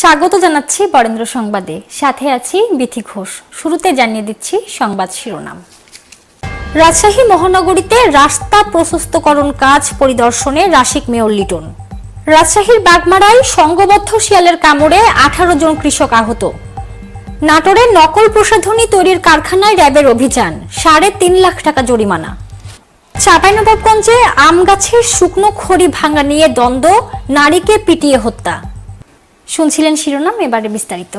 স্বাগত জানাচ্ছি বরেন্দ্র সংবাদে। সাথে আছি বিথি ঘোষ। শুরুতে জানিয়ে দিচ্ছি সংবাদ শিরোনাম। রাজশাহী মহানগরীতে রাস্তা প্রশস্তকরণ কাজ পরিদর্শনে রাশিক মেয়র লিটন। রাজশাহীর বাগমারায় সংঘবদ্ধ শিয়ালের কামড়ে আঠারো জন কৃষক আহত। নাটোরে নকল প্রসাধনী তৈরির কারখানায় র্যাবের অভিযান, সাড়ে তিন লাখ টাকা জরিমানা। চাঁপাইনবাবগঞ্জে আম গাছের শুকনো খড়ি ভাঙা নিয়ে দ্বন্দ্ব, নারীকে পিটিয়ে হত্যা। শুনছিলেন শিরোনাম, এবারে বিস্তারিত।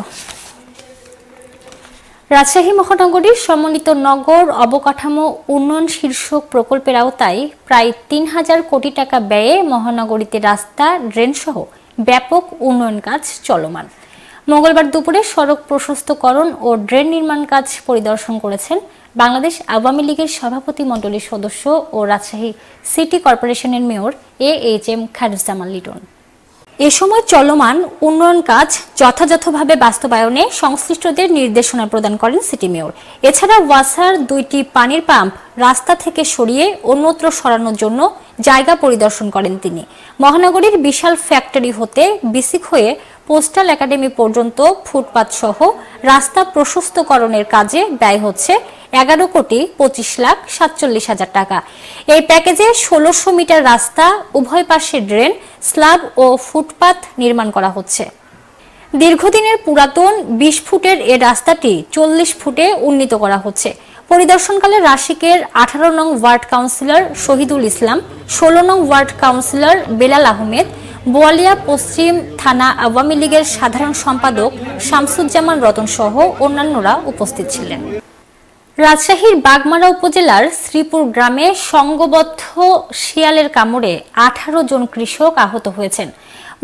রাজশাহী মহানগরীর সমন্বিত নগর অবকাঠামো উন্নয়ন শীর্ষক প্রকল্পের আওতায় প্রায় তিন হাজার কোটি টাকা ব্যয়ে মহানগরীতে রাস্তা ড্রেন সহ ব্যাপক উন্নয়ন কাজ চলমান। মঙ্গলবার দুপুরে সড়ক প্রশস্তকরণ ও ড্রেন নির্মাণ কাজ পরিদর্শন করেছেন বাংলাদেশ আওয়ামী লীগের সভাপতি মণ্ডলীর সদস্য ও রাজশাহী সিটি কর্পোরেশনের mayor A H M Khairuzzaman Liton. এ সময় চলমান উন্নয়ন কাজ যথাযথভাবে বাস্তবায়নে সংশ্লিষ্টদের নির্দেশনা প্রদান করেন সিটি মেয়র। এছাড়া ওয়াসার দুইটি পানির পাম্প রাস্তা থেকে সরিয়ে অন্যত্র সরানোর জন্য জায়গা পরিদর্শন করেন তিনি। মহানগরীর বিশাল ফ্যাক্টরি হতে বিসিক হয়ে পোস্টাল একাডেমি পর্যন্ত ফুটপাত সহ রাস্তা প্রশস্তকরণের কাজে ব্যয় হচ্ছে এগারো কোটি পঁচিশ লাখ সাতচল্লিশ হাজার টাকা। এই প্যাকেজে ষোলোশো মিটার রাস্তা, উভয় পাশে ড্রেন স্ল্যাব ও ফুটপাত নির্মাণ করা হচ্ছে। দীর্ঘদিনের পুরাতন বিশ ফুটের এ রাস্তাটি চল্লিশ ফুটে উন্নীত করা হচ্ছে। পরিদর্শনকালে রাশিকের আঠারো নং ওয়ার্ড কাউন্সিলর শহীদুল ইসলাম, ষোলো নং ওয়ার্ড কাউন্সিলর বেলাল আহমেদ, বোয়ালিয়া পশ্চিম থানা আওয়ামী লীগের সাধারণ সম্পাদক শামসুজ্জামান রতন সহ অন্যান্যরা উপস্থিত ছিলেন। রাজশাহীর বাগমারা উপজেলার শ্রীপুর গ্রামে সংঘবদ্ধ শিয়ালের কামড়ে আঠারো জন কৃষক আহত হয়েছেন।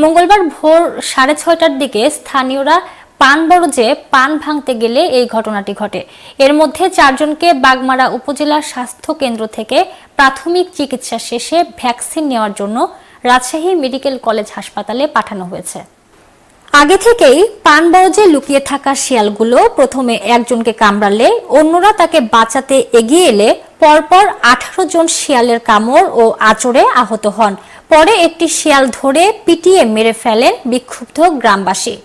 মঙ্গলবার ভোর সাড়ে ছয়টার দিকে স্থানীয়রা পান বরজে পান ভাঙতে গেলে এই ঘটনাটি ঘটে। এর মধ্যে চারজনকে বাগমারা উপজেলা স্বাস্থ্য কেন্দ্র থেকে প্রাথমিক চিকিৎসা শেষে ভ্যাকসিন নেওয়ার জন্য রাজশাহী মেডিকেল কলেজ হাসপাতালে পাঠানো হয়েছে। আগে থেকেই পান বরজে লুকিয়ে থাকা শিয়ালগুলো প্রথমে একজনকে কামড়ালে, অন্যরা তাকে বাঁচাতে এগিয়ে এলে পরপর আঠারো জন শিয়ালের কামড় ও আচরে আহত হন। পরে একটি শিয়াল ধরে পিটিয়ে মেরে ফেলেন বিক্ষুব্ধ গ্রামবাসী।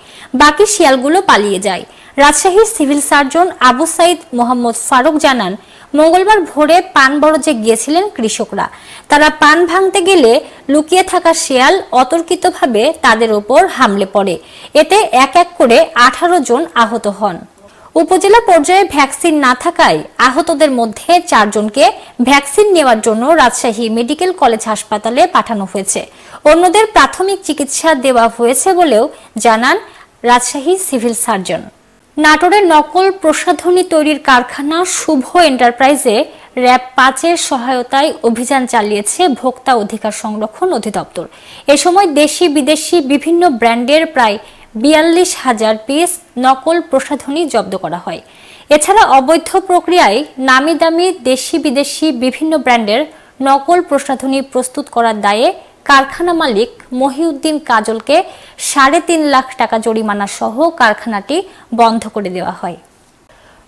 বাকি শিয়ালগুলো পালিয়ে যায়। রাজশাহীর সিভিল সার্জন আবু সাইদ মোহাম্মদ ফারুক জানান, মঙ্গলবার ভোরে পান বরজে গিয়েছিলেন কৃষকরা। তারা পান ভাঙতে গেলে লুকিয়ে থাকা শিয়াল অতর্কিতভাবে তাদের ওপর হামলে পড়ে। এতে এক এক করে আঠারো জন আহত হন। উপজেলা পর্যায়ে ভ্যাকসিন না থাকায় আহতদের মধ্যে চারজনকে ভ্যাকসিন নেওয়ার জন্য রাজশাহী মেডিকেল কলেজ হাসপাতালে পাঠানো হয়েছে। অন্যদের প্রাথমিক চিকিৎসা দেওয়া হয়েছে বলেও জানান রাজশাহী সিভিল সার্জন। নাটোরের নকল প্রসাধনী তৈরির কারখানা শুভ এন্টারপ্রাইজে র্যাব পাঁচের সহায়তায় অভিযান চালিয়েছে ভোক্তা অধিকার সংরক্ষণ অধিদপ্তর। এ সময় দেশি বিদেশি বিভিন্ন ব্র্যান্ডের প্রায় বিয়াল্লিশ হাজার পিস নকল প্রসাধনী জব্দ করা হয়। এছাড়া অবৈধ প্রক্রিয়ায় নামি দামি দেশি বিদেশি বিভিন্ন ব্র্যান্ডের নকল প্রসাধনী প্রস্তুত করার দায়ে কারখানা মালিক মহিউদ্দিন কাজলকে সাড়ে তিন লাখ টাকা জরিমানা সহ কারখানাটি বন্ধ করে দেওয়া হয়।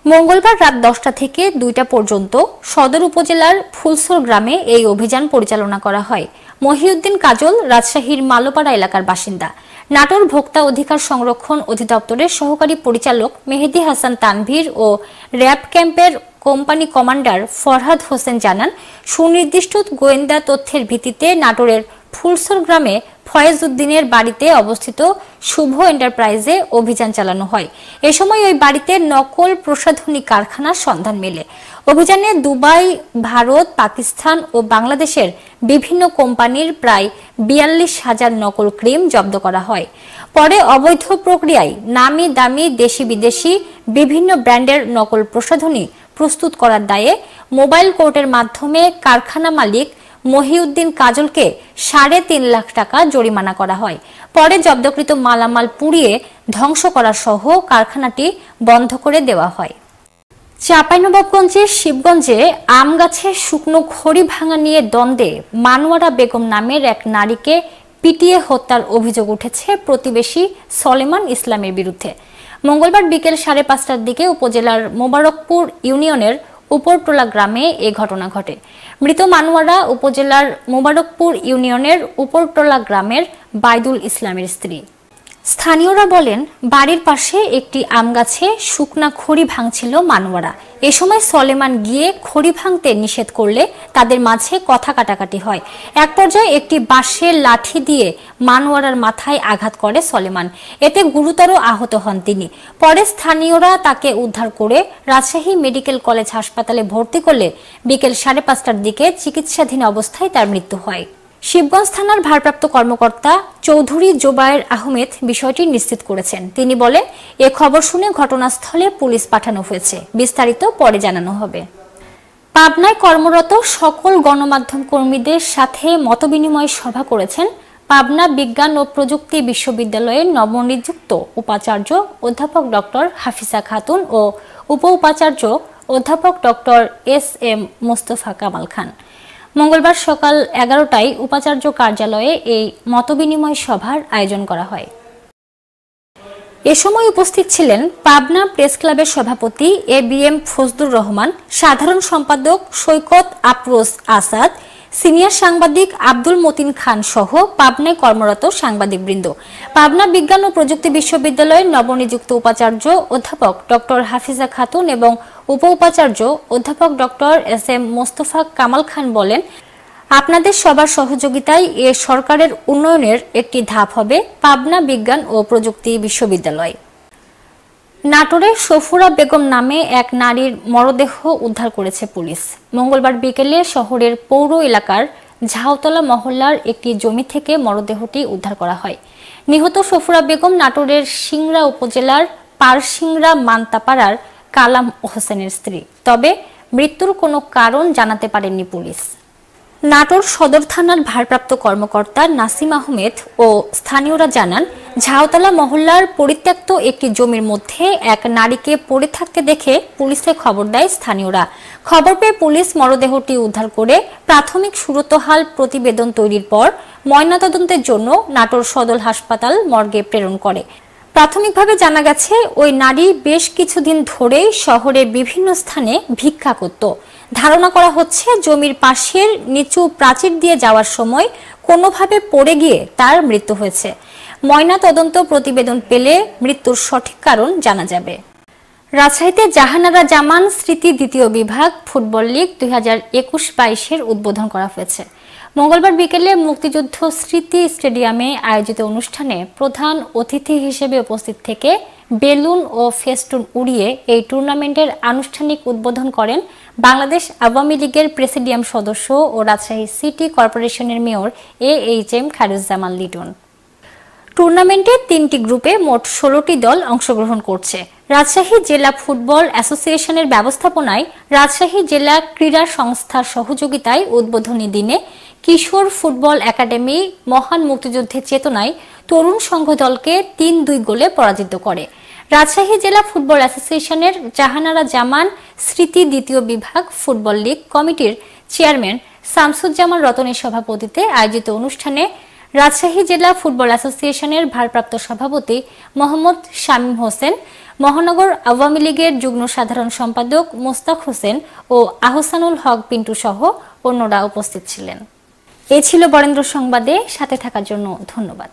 মঙ্গলবার রাত দশটা থেকে দুইটা পর্যন্ত সদর উপজেলার ফুলসর গ্রামে এই অভিযান পরিচালনা করা হয়। মহিউদ্দিন কাজল রাজশাহীর মালোপাড়া এলাকার বাসিন্দা। নাটোর ভোক্তা অধিকার সংরক্ষণ অধিদপ্তরের সহকারী পরিচালক মেহেদি হাসান তানভীর ও র্যাব ক্যাম্পের কোম্পানি কমান্ডার ফরহাদ হোসেন জানান, সুনির্দিষ্ট গোয়েন্দা তথ্যের ভিত্তিতে নাটোরের ফুলসর গ্রামে ফয়েজ উদ্দিনের বাড়িতে অবস্থিত শুভ এন্টারপ্রাইজে অভিযান চালানো হয়। এ সময় ওই বাড়িতে নকল প্রসাধনী কারখানার সন্ধান মেলে। অভিযানে দুবাই, ভারত, পাকিস্তান ও বাংলাদেশের বিভিন্ন কোম্পানির প্রায় বিয়াল্লিশ হাজার নকল ক্রিম জব্দ করা হয়। পরে অবৈধ প্রক্রিয়ায় নামি দামি দেশি বিদেশি বিভিন্ন ব্র্যান্ডের নকল প্রসাধনী প্রস্তুত করার দায়ে মোবাইল কোর্টের মাধ্যমে কারখানা মালিক মহিউদ্দিন কাজলকে সাড়ে তিন লাখ টাকা জরিমানা করা হয়। পরে জব্দকৃত মালামাল পুড়িয়ে ধ্বংস করা সহ কারখানাটি বন্ধ করে দেওয়া হয়। চাঁপাইনবাবগঞ্জের শিবগঞ্জে আম গাছে শুকনো খড়ি ভাঙা নিয়ে দ্বন্দ্বে মানোয়ারা বেগম নামের এক নারীকে পিটিয়ে হত্যার অভিযোগ উঠেছে প্রতিবেশী সলেমান ইসলামের বিরুদ্ধে। মঙ্গলবার বিকেল সাড়ে পাঁচটার দিকে উপজেলার মোবারকপুর ইউনিয়নের উপরটোলা গ্রামে এ ঘটনা ঘটে। মৃত মানুয়ারা উপজেলার মোবারকপুর ইউনিয়নের উপরটোলা গ্রামের বাইদুল ইসলামের স্ত্রী। স্থানীয়রা বলেন, বাড়ির পাশে একটি আম গাছে শুকনা খড়ি ভাঙছিল মানোয়ারা। এ সময় সলেমান গিয়ে খড়ি ভাঙতে নিষেধ করলে তাদের মাঝে কথা কাটাকাটি হয়। এক পর্যায়ে একটি বাঁশের লাঠি দিয়ে মানোয়ারার মাথায় আঘাত করে সলেমান। এতে গুরুতর আহত হন তিনি। পরে স্থানীয়রা তাকে উদ্ধার করে রাজশাহী মেডিকেল কলেজ হাসপাতালে ভর্তি করলে বিকেল সাড়ে পাঁচটার দিকে চিকিৎসাধীন অবস্থায় তার মৃত্যু হয়। শিবগঞ্জ থানার ভারপ্রাপ্ত কর্মকর্তা চৌধুরী জোবায়ের আহমেদ বিষয়টি নিশ্চিত করেছেন। তিনি বলেন, এ খবর শুনে ঘটনাস্থলে পুলিশ পাঠানো হয়েছে। বিস্তারিত পরে জানানো হবে। পাবনায় কর্মরত সকল গণমাধ্যম কর্মীদের সাথে মতবিনিময় সভা করেছেন পাবনা বিজ্ঞান ও প্রযুক্তি বিশ্ববিদ্যালয়ের নবনিযুক্ত উপাচার্য অধ্যাপক ডক্টর হাফিজা খাতুন ও উপ উপাচার্য অধ্যাপক doctor S M Mostafa Kamal Khan. মঙ্গলবার সকাল এগারোটায় উপাচার্য কার্যালয়ে এই মতবিনিময় সভার আয়োজন করা হয়। এ সময় উপস্থিত ছিলেন পাবনা প্রেস ক্লাবের সভাপতি A B M Fazlur Rahman, সাধারণ সম্পাদক সৈকত আফরোজ আসাদ সিনিয়র সাংবাদিক আব্দুল মতিন খান সহ পাবনায় কর্মরত সাংবাদিকবৃন্দ। পাবনা বিজ্ঞান ও প্রযুক্তি বিশ্ববিদ্যালয়ের নবনিযুক্ত উপাচার্য অধ্যাপক ডক্টর হাফিজা খাতুন এবং উপ উপাচার্য অধ্যাপক doctor S M Mostafa Kamal Khan বলেন, আপনাদের সবার সহযোগিতায় এ সরকারের উন্নয়নের একটি ধাপ হবে পাবনা বিজ্ঞান ও প্রযুক্তি বিশ্ববিদ্যালয়। নাটোরে সফুরা বেগম নামে এক নারীর মরদেহ উদ্ধার করেছে পুলিশ। মঙ্গলবার বিকেলে শহরের পৌর এলাকার ঝাউতলা মহল্লার একটি জমি থেকে মরদেহটি উদ্ধার করা হয়। নিহত সফুরা বেগম নাটোরের সিংড়া উপজেলার পারসিংড়া মান্তাপাড়ার কালাম হোসেনের স্ত্রী। তবে মৃত্যুর কোনো কারণ জানাতে পারেননি পুলিশ। নাটোর সদর থানার ভারপ্রাপ্ত কর্মকর্তা নাসিম আহমেদ ও স্থানীয়রা জানান, ঝাউতলা মহল্লার পরিত্যক্ত একটি জমির মধ্যে এক নারীকে পড়ে থাকতে দেখে পুলিশে খবর দেয় স্থানীয়রা। খবর পেয়ে পুলিশ মরদেহটি উদ্ধার করে প্রাথমিক সুরতহাল প্রতিবেদন তৈরির পর ময়নাতদন্তের জন্য নাটোর সদর হাসপাতাল মর্গে প্রেরণ করে। প্রাথমিকভাবে জানা গেছে, ওই নারী বেশ কিছুদিন ধরেই শহরে বিভিন্ন স্থানে ভিক্ষা করত। ধারণা করা হচ্ছে জমির পাশের নিচু প্রাচীর দিয়ে যাওয়ার সময় কোনোভাবে পড়ে গিয়ে তার মৃত্যু হয়েছে। ময়না তদন্ত প্রতিবেদন পেলে মৃত্যুর সঠিক কারণ জানা যাবে। রাজশাহীতে জাহানারা জামান স্মৃতি দ্বিতীয় বিভাগ ফুটবল লীগ দুই হাজার একুশ বাইশের উদ্বোধন করা হয়েছে। মঙ্গলবার বিকেলে মুক্তিযুদ্ধ স্মৃতি স্টেডিয়ামে আয়োজিত অনুষ্ঠানে প্রধান অতিথি হিসেবে উপস্থিত থেকে বেলুন ও ফেস্টুন উড়িয়ে এই টুর্নামেন্টের আনুষ্ঠানিক উদ্বোধন করেন বাংলাদেশ আওয়ামী লীগের প্রেসিডিয়াম সদস্য ও রাজশাহী সিটি কর্পোরেশনের mayor A H M Khairuzzaman Liton. টুর্নামেন্টে তিনটি গ্রুপে মোট ষোলোটি দল অংশগ্রহণ করছে। রাজশাহী জেলা ফুটবল অ্যাসোসিয়েশনের ব্যবস্থাপনায় রাজশাহী জেলা ক্রীড়া সংস্থার সহযোগিতায় উদ্বোধনী দিনে কিশোর ফুটবল একাডেমি মহান মুক্তিযুদ্ধের চেতনায় তরুণ সংঘ দলকে তিন দুই গোলে পরাজিত করে। রাজশাহী জেলা ফুটবল অ্যাসোসিয়েশনের জাহানারা জামান স্মৃতি দ্বিতীয় বিভাগ ফুটবল লীগ কমিটির চেয়ারম্যান শামসুজ্জামান রতনের সভাপতিতে আয়োজিত অনুষ্ঠানে রাজশাহী জেলা ফুটবল অ্যাসোসিয়েশনের ভারপ্রাপ্ত সভাপতি মোহাম্মদ শামীম হোসেন, মহানগর আওয়ামী লীগের যুগ্ম সাধারণ সম্পাদক মোস্তাক হোসেন ও আহসানুল হক পিন্টু সহ অন্যরা উপস্থিত ছিলেন। এ ছিল বরেন্দ্র সংবাদে, সাথে থাকার জন্য ধন্যবাদ।